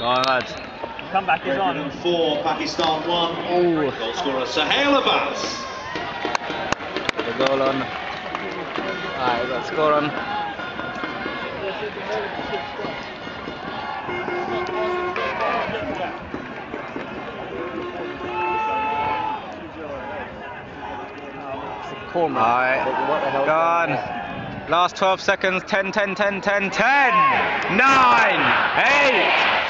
Go on, lads. Comeback is on. England four, Pakistan one. Ooh. Goal scorer Sohail Abbas. The goal on. Alright, got score on. Alright, go on. Last 12 seconds. 10, 10, 10, 10, 10. 9,